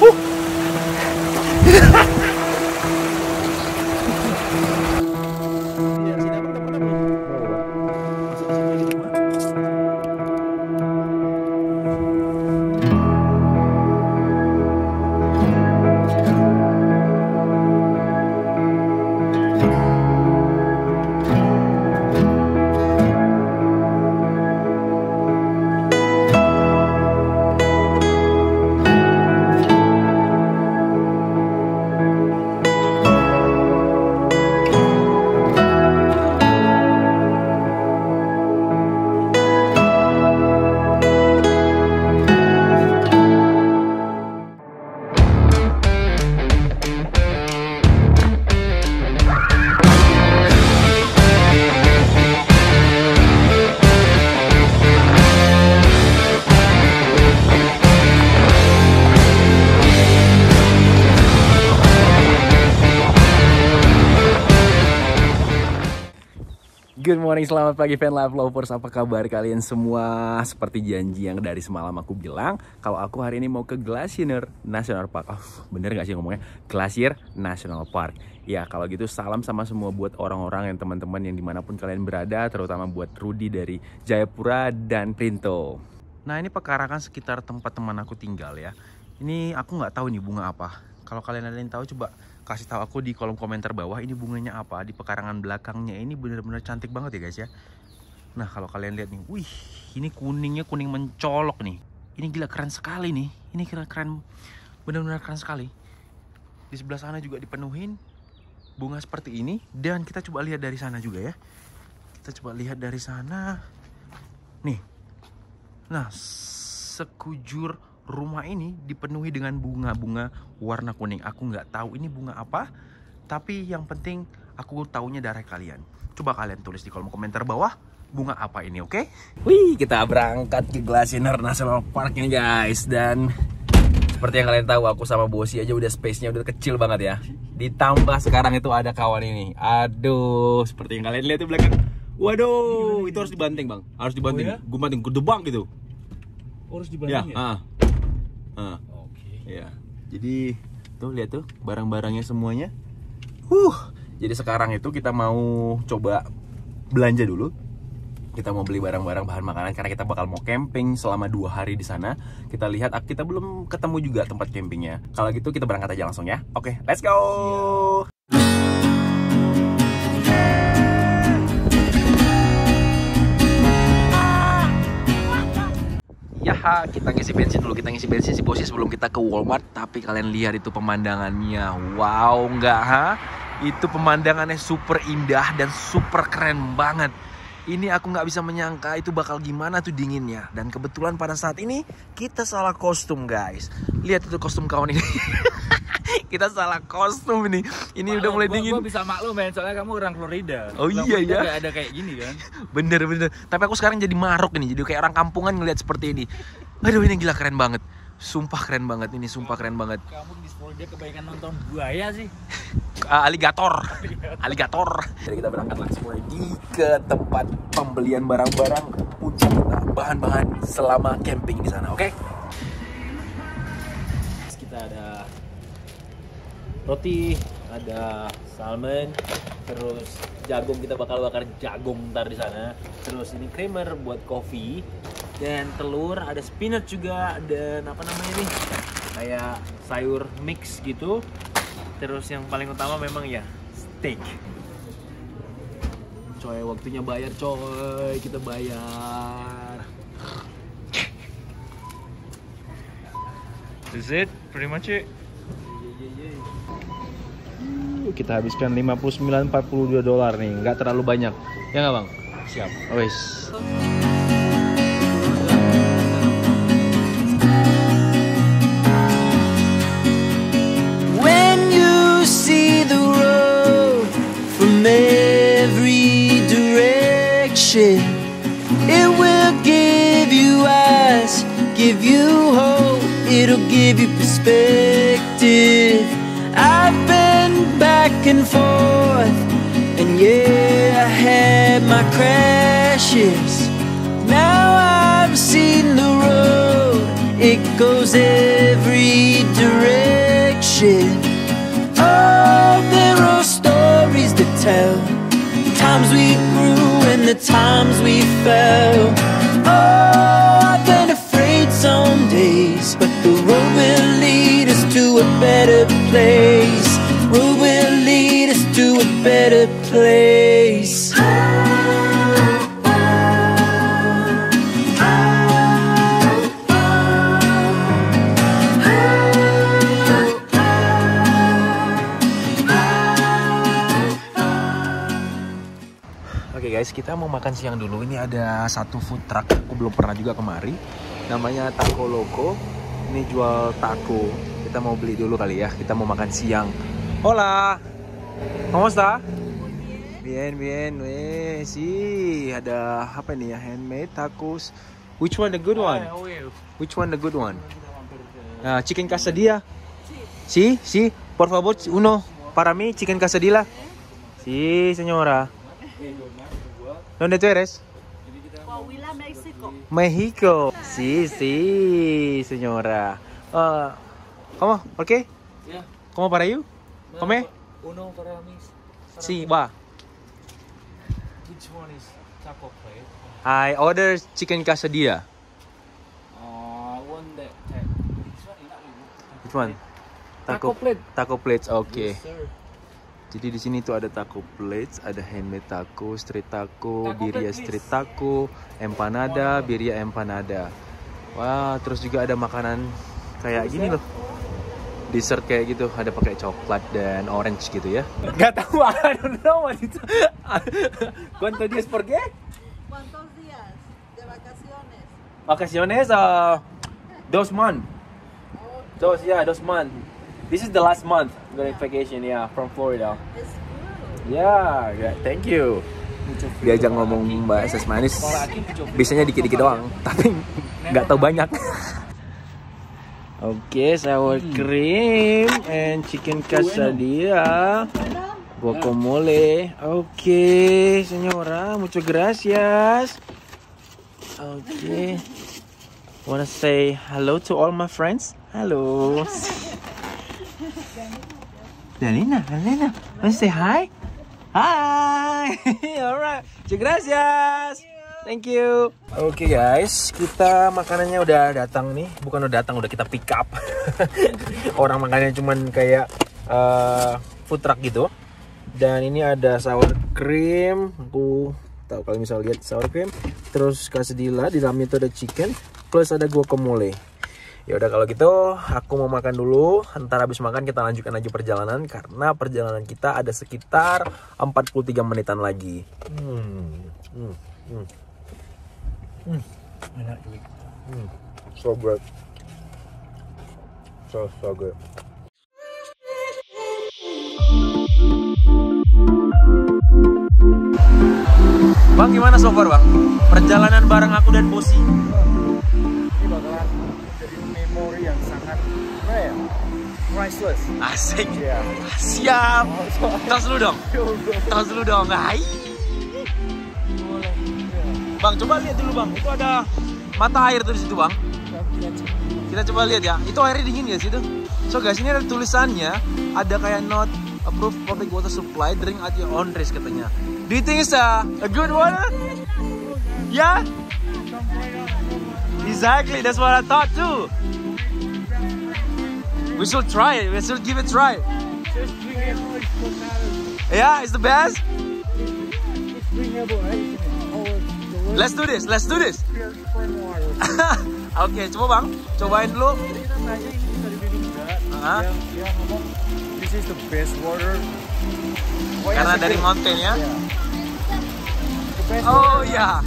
Good morning, selamat pagi fan live lovers. Apa kabar kalian semua? Seperti janji yang dari semalam aku bilang, kalau aku hari ini mau ke Glacier National Park. Oh, bener gak sih ngomongnya? Glacier National Park. Ya, kalau gitu salam sama semua buat orang-orang yang teman-teman yang di mana pun kalian berada, terutama buat Rudy dari Jayapura dan Printo. Nah, ini pekarangan sekitar tempat teman aku tinggal ya. Ini aku nggak tahu nih bunga apa. Kalau kalian ada yang tahu, coba kasih tahu aku di kolom komentar bawah ini bunganya apa di pekarangan belakangnya. Ini bener-bener cantik banget ya guys ya. Nah kalau kalian lihat nih wih ini kuningnya kuning mencolok nih. Ini gila keren sekali nih. Ini keren keren bener-bener keren sekali. Di sebelah sana juga dipenuhin bunga seperti ini dan kita coba lihat dari sana juga ya. Kita coba lihat dari sana. Nih. Nah sekujur rumah ini dipenuhi dengan bunga-bunga warna kuning. Aku nggak tahu ini bunga apa, tapi yang penting aku taunya dari kalian. Coba kalian tulis di kolom komentar bawah bunga apa ini, oke? Okay? Wih, kita berangkat ke Glacier National Park ini guys dan seperti yang kalian tahu aku sama Bosi aja udah space-nya udah kecil banget ya. Ditambah sekarang itu ada kawan ini. Aduh, seperti yang kalian lihat di belakang. Waduh, itu harus dibanting, Bang. Harus dibanting. Oh ya? Gue banting gede bang gitu. harus Ya, dibanting ya? ah. Ah. Oke. Ya, jadi tuh lihat tuh barang-barangnya semuanya. Huh, jadi sekarang itu kita mau coba belanja dulu. Kita mau beli barang-barang bahan makanan karena kita bakal mau camping selama dua hari di sana. Kita lihat, ah, kita belum ketemu juga tempat campingnya. Kalau gitu kita berangkat aja langsung ya. Oke, let's go. Ya, kita ngisi bensin dulu. Kita ngisi bensin si Bosi sebelum kita ke Walmart. Tapi kalian lihat itu pemandangannya. Wow, nggak ha? Itu pemandangannya super indah dan super keren banget. Ini aku nggak bisa menyangka itu bakal gimana tuh dinginnya. Dan kebetulan pada saat ini kita salah kostum guys. Lihat itu kostum kawan ini. kita salah kostum ini. Ini udah mulai Gua- dingin. Gua bisa maklum men, soalnya kamu orang Florida. Oh Orang iya, ya. ada kayak gini kan. Bener bener. Tapi aku sekarang jadi maruk ini. Jadi kayak orang kampungan ngeliat seperti ini. Aduh ini gila keren banget. Sumpah keren banget ini. Sumpah keren banget. Kamu di Florida kebanyakan nonton buaya sih. Ah, aligator. Aligator. Jadi kita berangkat langsung lagi ke tempat pembelian barang-barang untuk kita bahan-bahan selama camping di sana. Oke? Terus roti, ada salmon, terus jagung kita bakal bakar jagung ntar di sana. Terus ini creamer buat kopi dan telur, ada spinach juga dan apa namanya nih? Kayak sayur mix gitu. Terus yang paling utama memang ya steak. Coy, waktunya bayar coy, kita bayar. Is it pretty much it? Kita habiskan 59 42 dolar nih. Nggak terlalu banyak. Ya nggak bang? Siap. Wes When you see the road from every direction, it will give you eyes, give you hope, it'll give you perspective. back and forth. And yeah, I had my crashes. Now I've seen the road, it goes every direction. Oh, there are stories to tell. The times we grew and the times we fell. Oh, I've been afraid some days, but the road will lead us to a better place. Better place. Guys, kita mau makan siang dulu. Ini ada satu food truck, aku belum pernah juga kemari. Namanya Taco Loco. Ini jual taco. Kita mau beli dulu kali ya. Kita mau makan siang. Hola. ¿Cómo está? Bien, bien. Eh, sí, ada apa nih ya? Handmade tacos. Which one the good one? Which one the good one? Ah, chicken quesadilla. Sí, sí. Por favor, uno para mí, chicken quesadilla. Sí, señora. ¿Dónde tú eres? Coahuila, México. México. Sí, sí, señora. Ah, ¿Cómo? ¿Por qué? Ya. ¿Cómo para you? ¿Come? Uno para mí. Sí, va. Which one is taco plate? I order chicken quesadilla. Uh, one that one not Which one? Taco plate. Taco plates, oke. Yes, sir. Jadi di sini tuh ada taco plates, ada handmade taco, street taco, Taco birria plate, street taco, empanada, birria empanada. Wah, terus juga ada makanan kayak gini loh. Dessert kayak gitu, ada pakai coklat dan orange gitu ya. Gak tahu, I don't know what itu. ¿Cuántos días por qué? ¿Cuántos días de vacaciones? Vacaciones, uh, dos month. Dos, yeah, dos month. This is the last month going vacation, yeah, from Florida. Es good. Ya, yeah, thank you. Diajak ngomong bahasa manis, biasanya dikit-dikit doang, tapi nggak tahu banyak. Oke, sour cream and chicken quesadilla. Guacamole. Oke, señora, muchas gracias. Oke. Wanna say hello to all my friends? Hello. Dalina, Dalina, wanna say hi? Hi. Alright. Muchas gracias. Thank you. Oke guys, kita makanannya udah datang nih. Bukan udah datang, udah kita pick up. Orang makannya cuman kayak eh, food truck gitu. Dan ini ada sour cream. Aku tahu kalau misal lihat sour cream. Terus quesadilla di dalamnya itu ada chicken plus ada guacamole. Ya udah kalau gitu aku mau makan dulu. Ntar habis makan kita lanjutkan aja perjalanan karena perjalanan kita ada sekitar 43 menitan lagi. Hmm. Hmm. Hmm. Hmm. Enak cuy. Hmm. So good. So so good. Bang gimana so far bang? Perjalanan bareng aku dan Bosi. ini bakalan jadi memori yang sangat apa ya priceless Asik. ya Siap. Tos dulu dong. Tos dulu dong. Hai. Bang, coba lihat dulu bang. Itu ada mata air tuh di situ bang. Kita coba lihat ya. Itu airnya dingin ya situ. So guys, ini ada tulisannya. Ada kayak not approved public water supply. Drink at your own risk katanya. Do you think it's a, a good water? Yeah. Exactly. That's what I thought too. We should try it. We should give it a try. Yeah, it's the best. Let's do this. Let's do this. Oke, coba bang, cobain dulu. jadi kita nanya ini bisa dibikin enggak Hah? yang dia ngomong this is the best water Pokoknya Karena dari mountain ya. Oh, iya.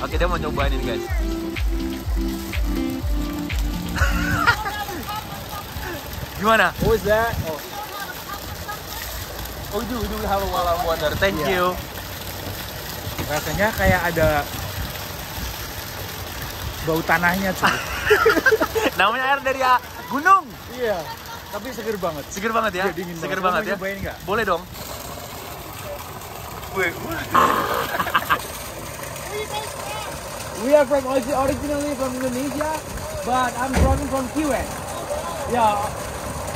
Oke, dia mau nyobain ini guys. Gimana? What was that? Oh, Oh, we do, we do have a well of water. Thank Iya. you. Rasanya kayak ada bau tanahnya cuy. Namanya air dari ah, gunung. iya, tapi seger banget. Seger banget ya? Iya, dingin Seger banget. banget ya? Nyobain nggak? Boleh dong. We are from originally from Indonesia. but I'm driving from Kiewit. Yeah.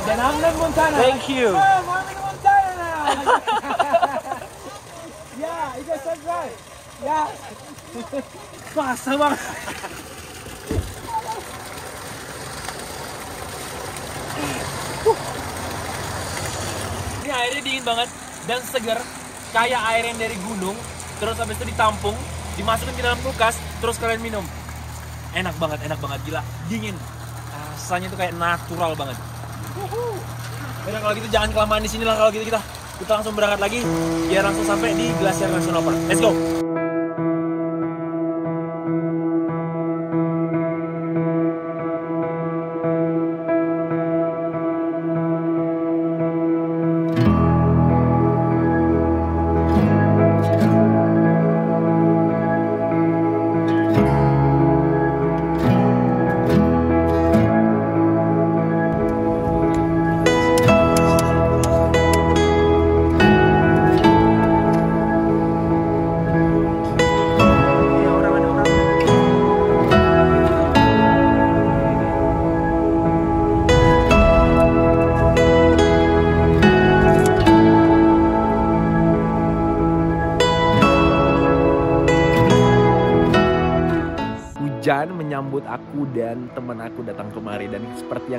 Then I'm in Montana. Thank you. Oh, I'm in Montana now. Yeah. Basah banget. Ini airnya dingin banget dan segar, kayak air yang dari gunung. Terus habis itu ditampung, dimasukin ke dalam kulkas, terus kalian minum. Enak banget, enak banget gila, dingin. Rasanya tuh kayak natural banget. Udah kalau gitu jangan kelamaan di sini lah kalau gitu kita kita langsung berangkat lagi biar langsung sampai di Glacier National Park. Let's go.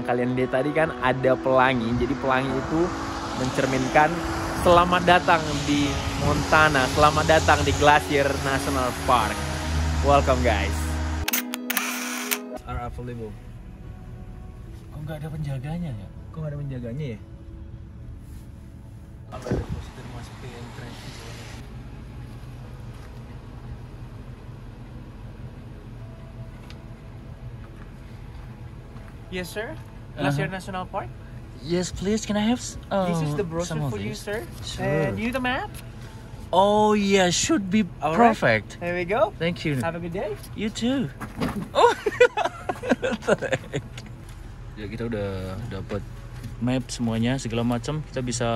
Kalian lihat tadi kan ada pelangi. Jadi pelangi itu mencerminkan selamat datang di Montana, selamat datang di Glacier National Park. Welcome guys. Are available. Kok nggak ada penjaganya ya? Kok gak ada penjaganya ya? Apa ada poster masuk ke entrance? Yes, sir. Glacier National Park. Yes, please. Can I have? Uh, This is the some brochure of for you, these? sir. Sure. And you the map. Oh yeah, should be All right. perfect. There we go. Thank you. Have a good day. You too. Oh. ya kita udah dapat map semuanya segala macam. Kita bisa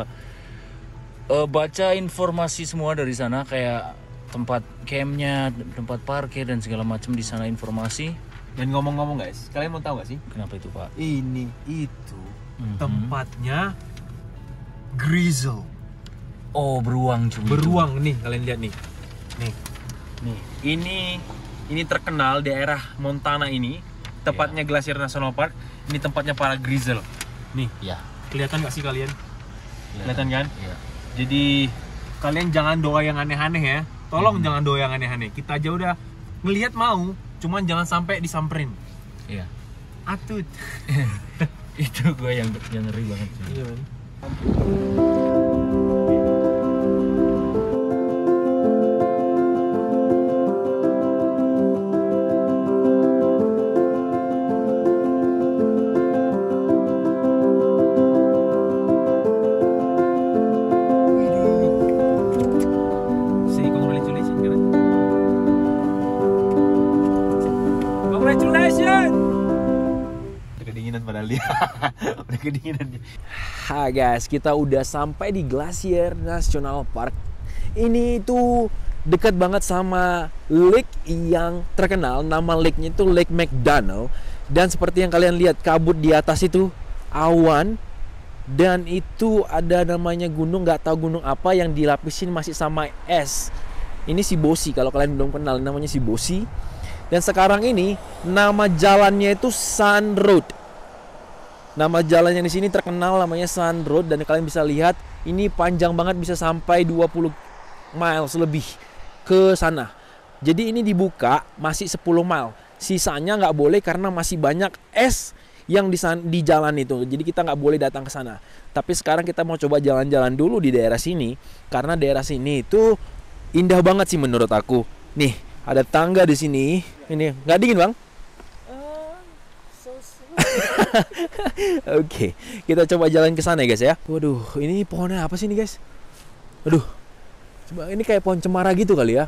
eh, baca informasi semua dari sana kayak tempat campnya, tempat parkir dan segala macam di sana informasi. Dan ngomong-ngomong guys, kalian mau tahu gak sih? Kenapa itu pak? Ini itu Mhm. tempatnya Grizzle. Oh beruang cuy. Beruang nih, kalian lihat nih. Nih. Nih. Ini ini terkenal daerah Montana ini, tepatnya Glacier National Park. Ini tempatnya para Grizzle. Nih, Ya. kelihatan gak sih kalian? Kelihatan kan? Iya. Jadi kalian jangan doa yang aneh-aneh ya. Tolong jangan doa yang aneh-aneh. Kita aja udah ngelihat mau, cuman jangan sampai disamperin. Iya. Atut. itu gue yang yang ngeri banget cuy. Iya, Udah kedinginan. Hai guys, kita udah sampai di Glacier National Park. Ini itu dekat banget sama lake yang terkenal. Nama lake-nya itu Lake McDonald. Dan seperti yang kalian lihat, kabut di atas itu awan. Dan itu ada namanya gunung, nggak tahu gunung apa yang dilapisin masih sama es. Ini si Bosi, kalau kalian belum kenal namanya si Bosi. Dan sekarang ini nama jalannya itu Sun Road. Nama jalan yang di sini terkenal namanya Sun Road dan kalian bisa lihat ini panjang banget bisa sampai 20 miles lebih ke sana. Jadi ini dibuka masih 10 mile. Sisanya nggak boleh karena masih banyak es yang di, di jalan itu. Jadi kita nggak boleh datang ke sana. Tapi sekarang kita mau coba jalan-jalan dulu di daerah sini karena daerah sini itu indah banget sih menurut aku. Nih, ada tangga di sini. Ini nggak dingin, Bang? Oke, kita coba jalan ke sana ya guys ya. Waduh, ini pohonnya apa sih nih guys? Aduh, coba ini kayak pohon cemara gitu kali ya.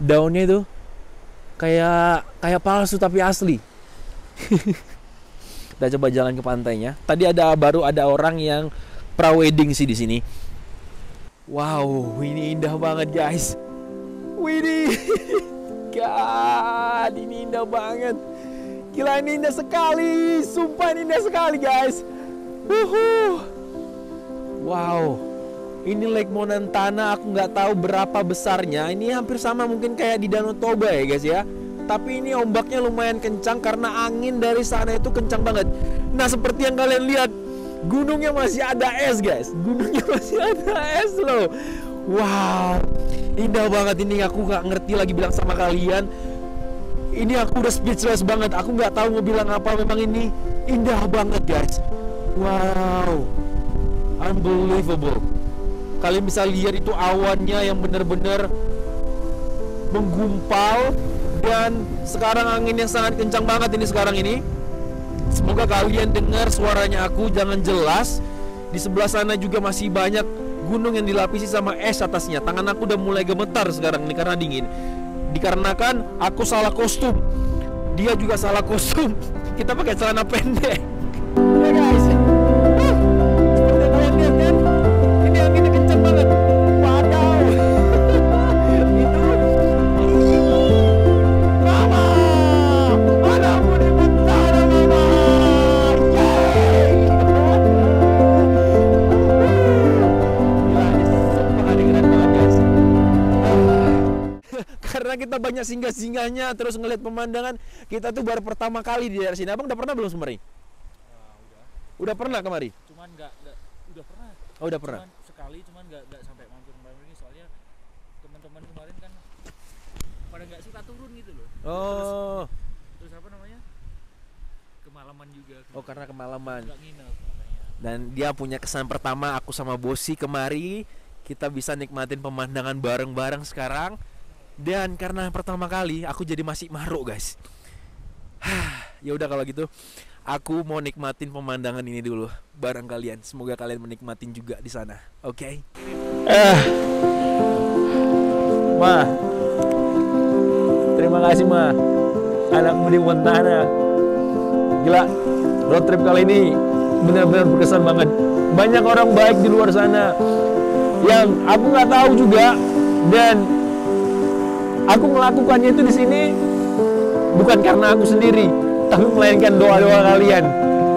Daunnya itu kayak kayak palsu tapi asli. kita coba jalan ke pantainya. Tadi ada baru ada orang yang pra wedding sih di sini. Wow, ini indah banget guys. Widih, God, ini indah banget. Gila ini indah sekali. Sumpah ini indah sekali guys. Wuhu. Wow. Ini Lake Monantana aku nggak tahu berapa besarnya. Ini hampir sama mungkin kayak di Danau Toba ya guys ya. Tapi ini ombaknya lumayan kencang karena angin dari sana itu kencang banget. Nah seperti yang kalian lihat, gunungnya masih ada es guys. Gunungnya masih ada es loh. Wow, indah banget ini. Aku nggak ngerti lagi bilang sama kalian. Ini aku udah speechless banget. Aku nggak tahu mau bilang apa. Memang ini indah banget guys. Wow, unbelievable. Kalian bisa lihat itu awannya yang benar-benar menggumpal dan sekarang angin yang sangat kencang banget ini sekarang ini. Semoga kalian dengar suaranya aku jangan jelas. Di sebelah sana juga masih banyak gunung yang dilapisi sama es atasnya. Tangan aku udah mulai gemetar sekarang ini karena dingin. Dikarenakan aku salah kostum. Dia juga salah kostum. Kita pakai celana pendek. Kita banyak singgah-singgahnya terus ngeliat pemandangan kita tuh baru pertama kali di daerah sini. Abang udah pernah belum Semeri? udah. pernah kemari? Cuman nggak udah pernah. Oh, udah pernah. Cuman sekali cuman nggak nggak sampai mampir-mampir ini soalnya teman-teman kemarin kan pada nggak suka turun gitu loh. Oh, Terus apa namanya? Kemalaman juga. oh karena kemalaman. nggak nginep makanya. Dan dia punya kesan pertama aku sama Bosi kemari kita bisa nikmatin pemandangan bareng-bareng sekarang. Dan karena pertama kali aku jadi masih maruk guys. ya udah kalau gitu aku mau nikmatin pemandangan ini dulu bareng kalian. Semoga kalian menikmatin juga di sana. Oke? Eh. Ma. Terima kasih, Ma. Anakmu di Montana. Gila, road trip kali ini benar-benar berkesan banget. Banyak orang baik di luar sana yang aku nggak tahu juga dan aku melakukannya itu di sini bukan karena aku sendiri, tapi melainkan doa-doa kalian.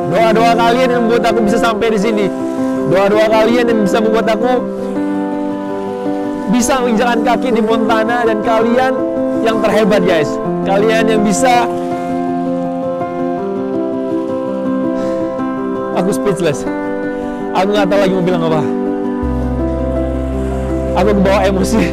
Doa-doa kalian yang membuat aku bisa sampai di sini. Doa-doa kalian yang bisa membuat aku bisa menginjakan kaki di Montana dan kalian yang terhebat guys. Kalian yang bisa Aku speechless. Aku nggak tahu lagi mau bilang apa. Aku kebawa emosi.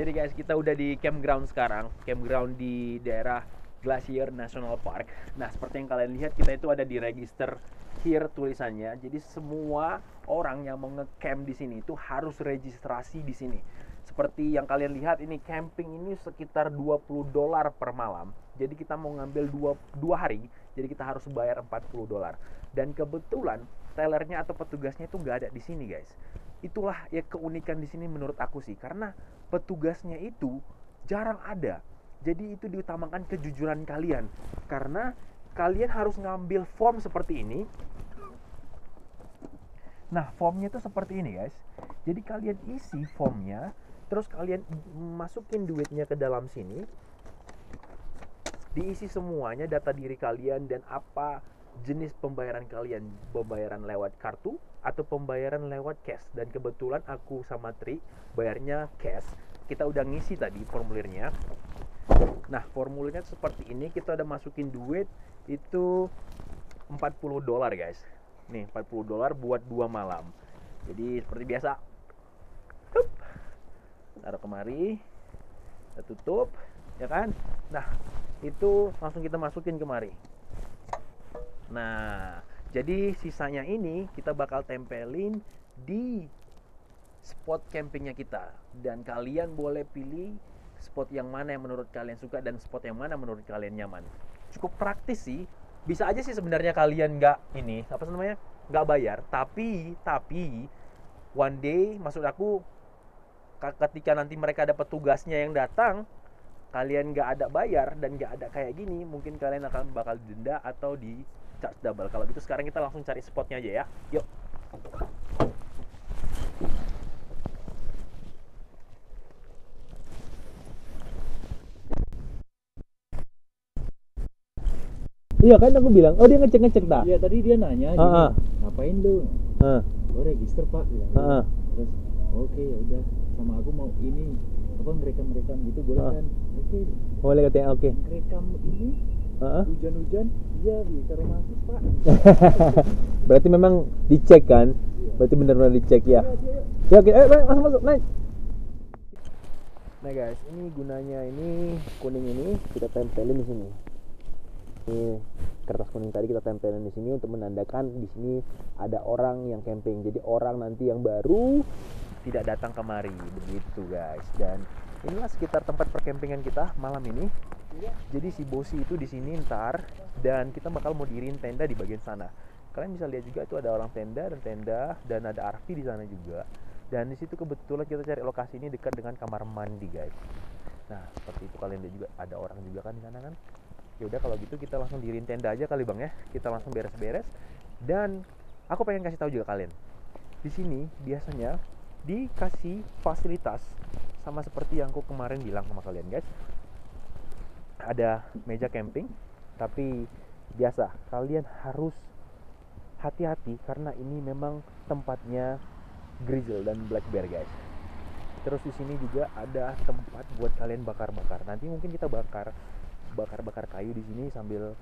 Jadi guys, kita udah di campground sekarang. Campground di daerah Glacier National Park. Nah, seperti yang kalian lihat, kita itu ada di register here tulisannya. Jadi semua orang yang mau nge-camp di sini itu harus registrasi di sini. Seperti yang kalian lihat ini camping ini sekitar 20 dolar per malam. Jadi kita mau ngambil dua, dua hari, jadi kita harus bayar 40 dolar. Dan kebetulan tellernya atau petugasnya itu nggak ada di sini guys. Itulah ya keunikan di sini menurut aku sih, karena petugasnya itu jarang ada. Jadi itu diutamakan kejujuran kalian, karena kalian harus ngambil form seperti ini. Nah, formnya itu seperti ini guys. Jadi kalian isi formnya, terus kalian masukin duitnya ke dalam sini. Diisi semuanya data diri kalian dan apa jenis pembayaran kalian, pembayaran lewat kartu atau pembayaran lewat cash. Dan kebetulan aku sama Tri bayarnya cash. Kita udah ngisi tadi formulirnya. Nah, formulirnya seperti ini, kita udah masukin duit itu 40 dolar, guys. Nih, 40 dolar buat dua malam. Jadi seperti biasa. Hup. Taruh kemari. Kita tutup, ya kan? Nah, itu langsung kita masukin kemari. Nah, jadi sisanya ini kita bakal tempelin di spot campingnya kita dan kalian boleh pilih spot yang mana yang menurut kalian suka dan spot yang mana menurut kalian nyaman. Cukup praktis sih. Bisa aja sih sebenarnya kalian nggak ini apa namanya nggak bayar, tapi tapi one day maksud aku Ka- ketika nanti mereka ada petugasnya yang datang kalian nggak ada bayar dan nggak ada kayak gini mungkin kalian akan bakal didenda atau di charge double kalau gitu sekarang kita langsung cari spotnya aja ya yuk Iya kan aku bilang, oh dia ngecek ngecek tak? Iya tadi dia nanya, Ah, ah. ngapain lu? Ah, Oh register pak. bilang. ah. Terus oke ya udah sama aku mau ini apa ngerekam rekam gitu boleh kan? Oke Boleh katanya oke. ngerekam ini Ah, ah. hujan-hujan iya bisa romantis pak. Berarti memang dicek kan? Berarti benar-benar dicek ya. Ya oke, eh naik, masuk masuk naik. Nah guys, ini gunanya ini kuning ini kita tempelin di sini. Ini kertas kuning tadi kita tempelin di sini untuk menandakan di sini ada orang yang camping. Jadi orang nanti yang baru tidak datang kemari begitu guys. Dan inilah sekitar tempat perkempingan kita malam ini. Jadi si Bosi itu di sini ntar dan kita bakal mau diriin tenda di bagian sana. Kalian bisa lihat juga itu ada orang tenda dan tenda dan ada Arfi di sana juga. Dan di situ kebetulan kita cari lokasi ini dekat dengan kamar mandi guys. Nah seperti itu kalian lihat juga ada orang juga kan di sana kan. Ya udah kalau gitu kita langsung diriin tenda aja kali bang ya. Kita langsung beres-beres. Dan aku pengen kasih tahu juga kalian. Di sini biasanya dikasih fasilitas sama seperti yang aku kemarin bilang sama kalian guys ada meja camping tapi biasa kalian harus hati-hati karena ini memang tempatnya grizzle dan black bear guys terus di sini juga ada tempat buat kalian bakar-bakar nanti mungkin kita bakar bakar-bakar kayu di sini sambil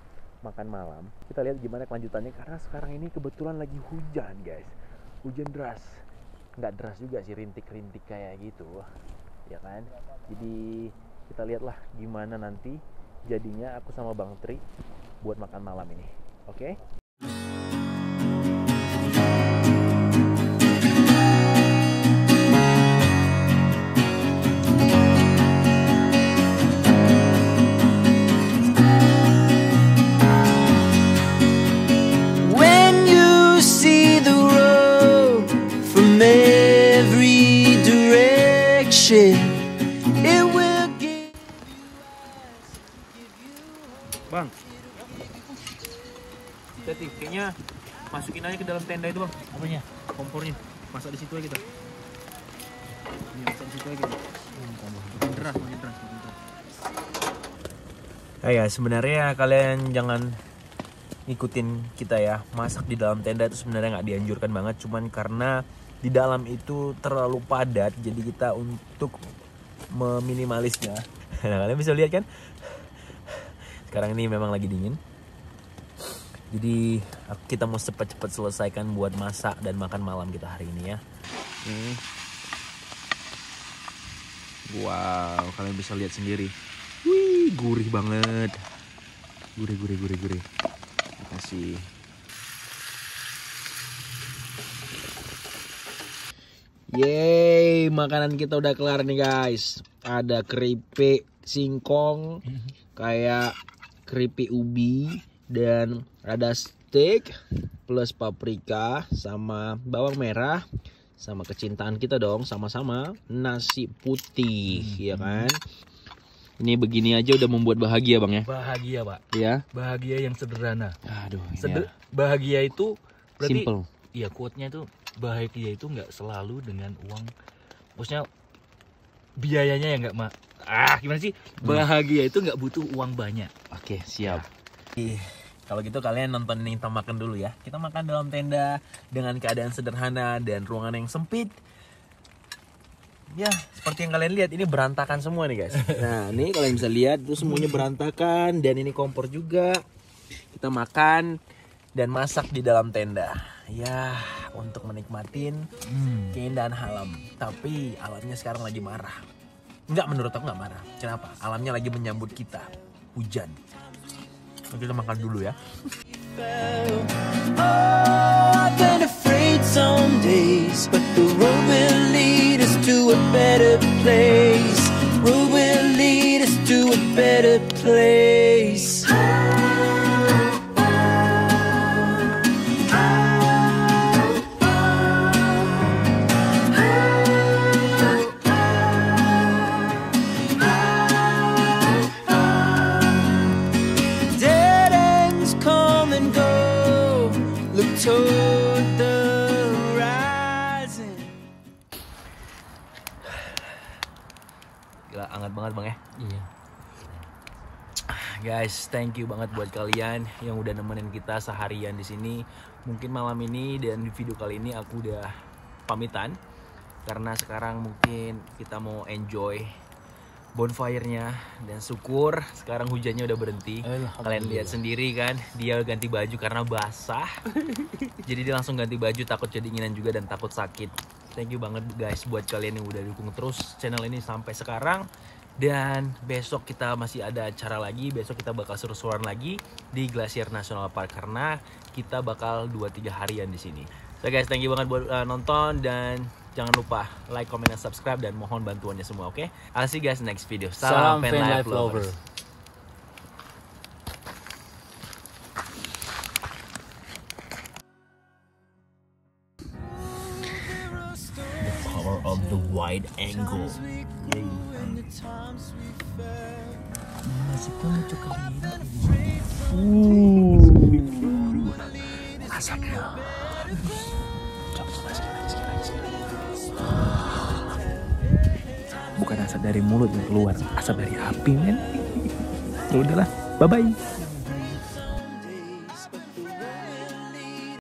makan malam. Kita lihat gimana kelanjutannya karena sekarang ini kebetulan lagi hujan guys. Hujan deras. Nggak deras juga sih rintik-rintik kayak gitu ya kan? Jadi kita lihatlah gimana nanti jadinya aku sama Bang Tri buat makan malam ini. Oke? When direction, it will give. Bang. Jadi kayaknya masukin aja ke dalam tenda itu bang. Apanya? Kompornya. Masak di situ aja kita. Ini masak di situ aja kita. Makin deras, makin deras, makin deras. Ya, ya sebenarnya kalian jangan ngikutin kita ya masak di dalam tenda itu sebenarnya nggak dianjurkan banget cuman karena di dalam itu terlalu padat jadi kita untuk meminimalisnya nah kalian bisa lihat kan sekarang ini memang lagi dingin jadi kita mau cepat-cepat selesaikan buat masak dan makan malam kita hari ini ya Nih. wow kalian bisa lihat sendiri Wih, gurih banget. Gurih, gurih, gurih, gurih. Kasih. Yeay, makanan kita udah kelar nih guys. Ada keripik singkong, kayak keripik ubi, dan ada steak plus paprika sama bawang merah sama kecintaan kita dong sama-sama. Nasi putih ya kan? Ini begini aja udah membuat bahagia bang ya? Bahagia pak, ya? Bahagia yang sederhana. aduh ini Sede- bahagia itu berarti simple. iya quote-nya itu bahagia itu nggak selalu dengan uang. Maksudnya biayanya ya nggak mak ah gimana sih? Bahagia itu nggak butuh uang banyak. Oke siap. Kalau gitu kalian nonton ini kita makan dulu ya. Kita makan dalam tenda dengan keadaan sederhana dan ruangan yang sempit. Ya seperti yang kalian lihat ini berantakan semua nih guys. Nah ini kalian bisa lihat itu semuanya berantakan. Dan ini kompor juga. Kita makan dan masak di dalam tenda ya untuk menikmatin keindahan alam. Tapi alamnya sekarang lagi marah. Enggak menurut aku nggak marah. Kenapa? Alamnya lagi menyambut kita. Hujan. Kita makan dulu ya. Oh, Guys, thank you banget buat kalian yang udah nemenin kita seharian di sini. Mungkin malam ini dan di video kali ini aku udah pamitan karena sekarang mungkin kita mau enjoy bonfire-nya dan syukur sekarang hujannya udah berhenti. Kalian lihat sendiri kan, dia ganti baju karena basah. Jadi dia langsung ganti baju takut kedinginan juga dan takut sakit. Thank you banget guys buat kalian yang udah dukung terus channel ini sampai sekarang. Dan besok kita masih ada acara lagi, besok kita bakal seru-seruan lagi di Glacier National Park karena kita bakal 2-3 harian di sini. So guys, thank you banget buat uh, nonton dan jangan lupa like, comment, dan subscribe dan mohon bantuannya semua, oke? I'll see you guys next video. Salam Fan fan Life life lover. Lovers. The power of the wide angle. Bukan asap dari mulut yang keluar, asap dari api men. Ya bye bye.